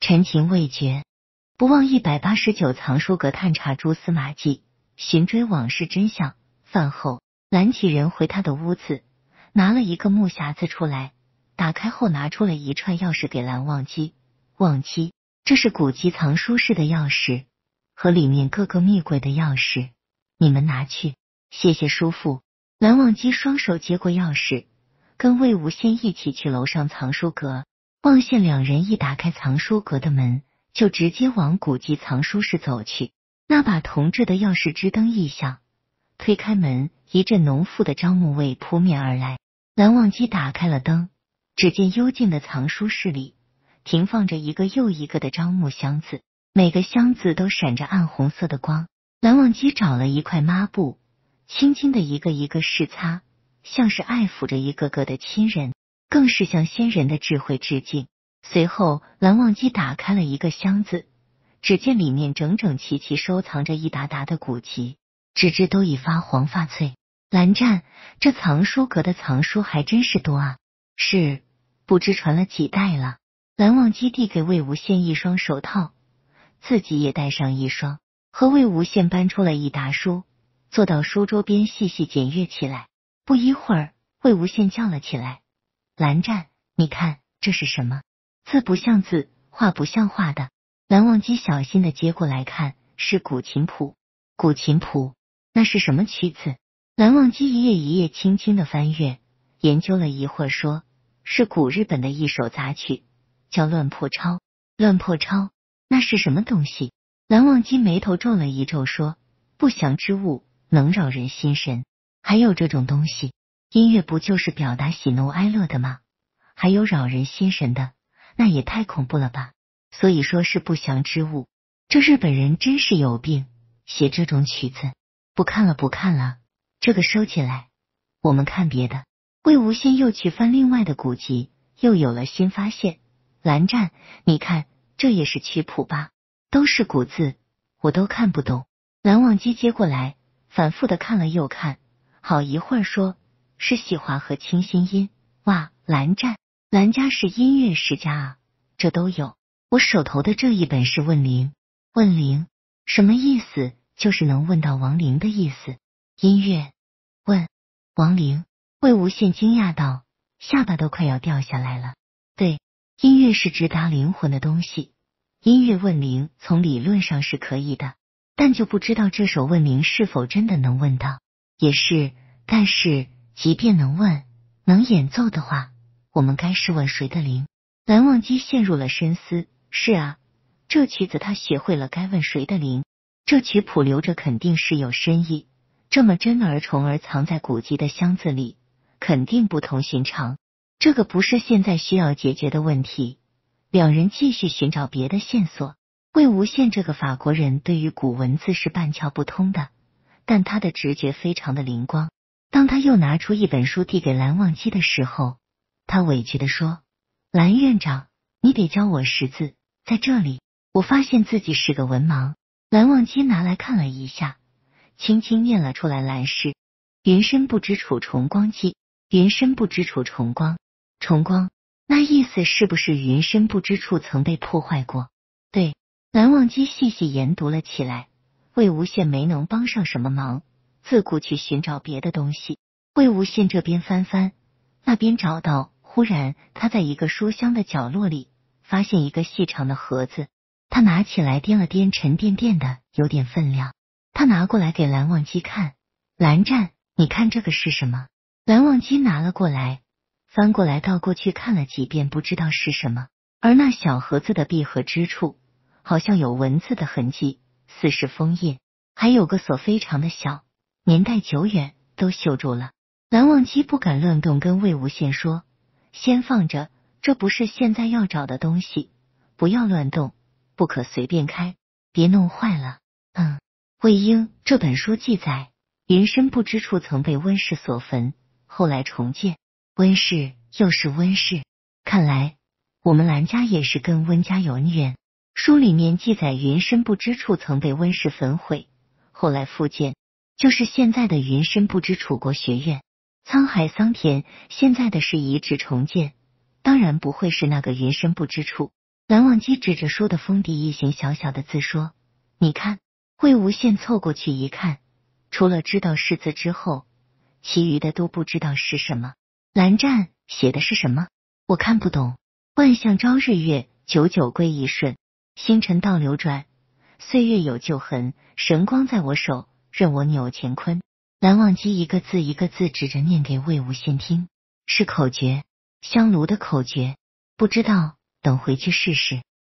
陈情未决，不忘一百八十九藏书阁探查蛛丝马迹，寻追往事真相。饭后，蓝启仁回他的屋子，拿了一个木匣子出来，打开后拿出了一串钥匙给蓝忘机。忘机，这是古籍藏书室的钥匙和里面各个密柜的钥匙，你们拿去。谢谢叔父。蓝忘机双手接过钥匙，跟魏无羡一起去楼上藏书阁。望羡两人一打开藏书阁的门，就直接往古籍藏书室走去。那把铜制的钥匙之灯一响，推开门，一阵浓馥的樟木味扑面而来。蓝忘机打开了灯，只见幽静的藏书室里停放着一个又一个的樟木箱子，每个箱子都闪着暗红色的光。蓝忘机找了一块抹布，轻轻的一个一个拭擦，像是爱抚着一个个的亲人。更是向先人的智慧致敬。随后，蓝忘机打开了一个箱子，只见里面整整齐齐收藏着一沓沓的古籍，纸质都已发黄发脆。蓝湛，这藏书阁的藏书还真是多啊！是，不知传了几代了。蓝忘机递给魏无羡一双手套，自己也戴上一双，和魏无羡搬出了一沓书，坐到书桌边细细检阅起来。不一会儿，魏无羡叫了起来。蓝湛，你看这是什么？字不像字，画不像画的。蓝忘机小心的接过来看，是古琴谱。古琴谱，那是什么曲子？蓝忘机一页一页轻轻的翻阅，研究了一会儿，说是古日本的一首杂曲，叫《乱破抄》。乱破抄，那是什么东西？蓝忘机眉头皱了一皱，说：不祥之物，能扰人心神。还有这种东西？音乐不就是表达喜怒哀乐的吗？还有扰人心神的，那也太恐怖了吧！所以说是不祥之物。这日本人真是有病，写这种曲子。不看了，不看了，这个收起来，我们看别的。魏无羡又去翻另外的古籍，又有了新发现。蓝湛，你看，这也是曲谱吧？都是古字，我都看不懂。蓝忘机接过来，反复的看了又看，好一会儿说。是喜华和清新音哇，蓝湛，蓝家是音乐世家啊，这都有。我手头的这一本是问灵，问灵什么意思？就是能问到亡灵的意思。音乐问亡灵，魏无羡惊讶道，下巴都快要掉下来了。对，音乐是直达灵魂的东西，音乐问灵从理论上是可以的，但就不知道这首问灵是否真的能问到。也是，但是。即便能问，能演奏的话，我们该是问谁的灵？蓝忘机陷入了深思。是啊，这曲子他学会了，该问谁的灵？这曲谱留着肯定是有深意，这么真而重而藏在古籍的箱子里，肯定不同寻常。这个不是现在需要解决的问题。两人继续寻找别的线索。魏无羡这个法国人对于古文字是半窍不通的，但他的直觉非常的灵光。当他又拿出一本书递给蓝忘机的时候，他委屈的说：“蓝院长，你得教我识字，在这里，我发现自己是个文盲。”蓝忘机拿来看了一下，轻轻念了出来：“蓝氏云深不知处重光记，云深不知处重光，重光。”那意思是不是云深不知处曾被破坏过？对，蓝忘机细细研读了起来。魏无羡没能帮上什么忙。自顾去寻找别的东西。魏无羡这边翻翻，那边找到。忽然，他在一个书箱的角落里发现一个细长的盒子，他拿起来掂了掂，沉甸甸的，有点分量。他拿过来给蓝忘机看。蓝湛，你看这个是什么？蓝忘机拿了过来，翻过来倒过去看了几遍，不知道是什么。而那小盒子的闭合之处，好像有文字的痕迹，似是封印，还有个锁，非常的小。年代久远，都锈住了。蓝忘机不敢乱动，跟魏无羡说：“先放着，这不是现在要找的东西，不要乱动，不可随便开，别弄坏了。”嗯，魏婴这本书记载，云深不知处曾被温氏所焚，后来重建。温氏又是温氏，看来我们蓝家也是跟温家有恩怨。书里面记载，云深不知处曾被温氏焚毁，后来复建。就是现在的云深不知楚国学院，沧海桑田。现在的是遗址重建，当然不会是那个云深不知处。蓝忘机指着书的封底一行小小的字说：“你看。”魏无羡凑过去一看，除了知道是字之后，其余的都不知道是什么。蓝湛写的是什么？我看不懂。万象朝日月，九九归一瞬，星辰倒流转，岁月有旧痕，神光在我手，任我扭乾坤。蓝忘机一个字一个字指着念给魏无羡听，是口诀，香炉的口诀。不知道，等回去试试。